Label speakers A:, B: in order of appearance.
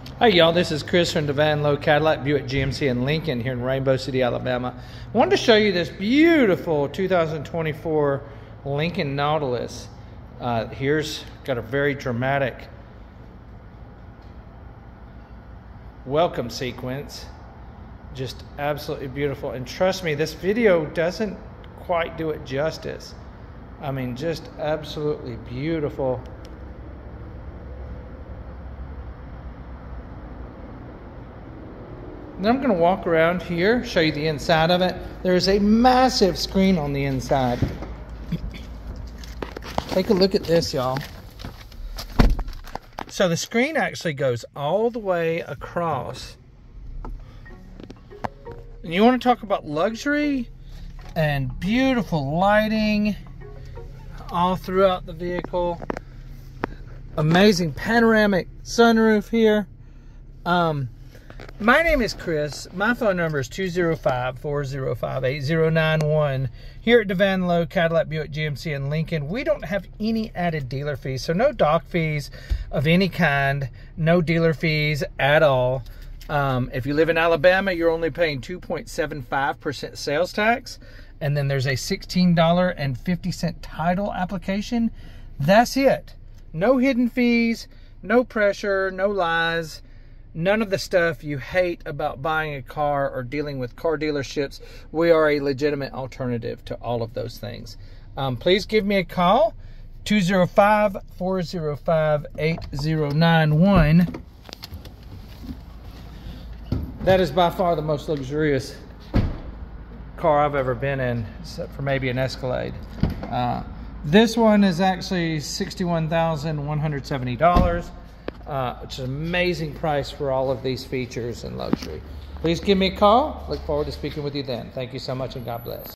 A: Hey y'all, this is Chris from Devan Lowe Cadillac Buick GMC in Lincoln here in Rainbow City, Alabama. I wanted to show you this beautiful 2024 Lincoln Nautilus. Uh, here's got a very dramatic welcome sequence. Just absolutely beautiful. And trust me, this video doesn't quite do it justice. I mean, just absolutely beautiful. Then I'm going to walk around here, show you the inside of it. There's a massive screen on the inside. Take a look at this, y'all. So the screen actually goes all the way across. And you want to talk about luxury and beautiful lighting all throughout the vehicle. Amazing panoramic sunroof here. Um, my name is Chris. My phone number is 205-405-8091. Here at Devan Lowe Cadillac Buick GMC in Lincoln, we don't have any added dealer fees. So no doc fees of any kind, no dealer fees at all. Um, if you live in Alabama, you're only paying 2.75% sales tax. And then there's a $16.50 title application. That's it. No hidden fees, no pressure, no lies none of the stuff you hate about buying a car or dealing with car dealerships. We are a legitimate alternative to all of those things. Um, please give me a call 205 405 8091. That is by far the most luxurious car I've ever been in, except for maybe an Escalade. Uh, this one is actually $61,170 uh, which is an amazing price for all of these features and luxury. Please give me a call. Look forward to speaking with you then. Thank you so much and God bless.